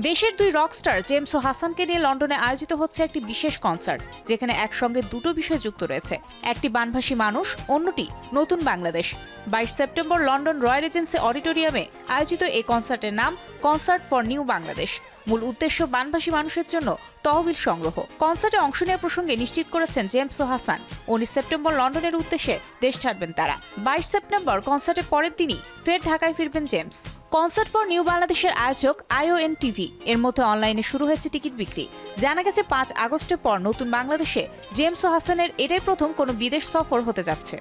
দেশের দুই Rockstar James ও হাসানকে নিয়ে লন্ডনে আয়োজিত হচ্ছে একটি বিশেষ কনসার্ট যেখানে একসঙ্গে দুটো বিষয় যুক্ত রয়েছে। একটি বানভাসী মানুষ, অন্যটি নতুন বাংলাদেশ। বাইশ সেপ্টেম্বর লন্ডন রয়্যাল এজেন্সি অডিটোরিয়ামে আয়োজিত এই কনসার্টের নাম কনসার্ট ফর নিউ বাংলাদেশ মূল উদ্দেশ্য বানভাসী মানুষের জন্য তহবিল সংগ্রহ। কনসার্টে অংশ নেওয়ার প্রসঙ্গে নিশ্চিত করেছেন জেমস ও হাসান। উনিশ সেপ্টেম্বর লন্ডনের উদ্দেশ্যে দেশ ছাড়বেন তারা। বাইশ সেপ্টেম্বর কনসার্টের পরের দিনই ফের ঢাকায় ফিরবেন জেমস। কনসার্ট ফর নিউ বাংলাদেশের আয়োজক আইওএন টিভি। এর মধ্যে অনলাইনে শুরু হয়েছে টিকিট বিক্রি। জানা গেছে, পাঁচ আগস্টের পর নতুন বাংলাদেশে জেমস হাসানের এটাই প্রথম কোনো বিদেশ সফর হতে যাচ্ছে।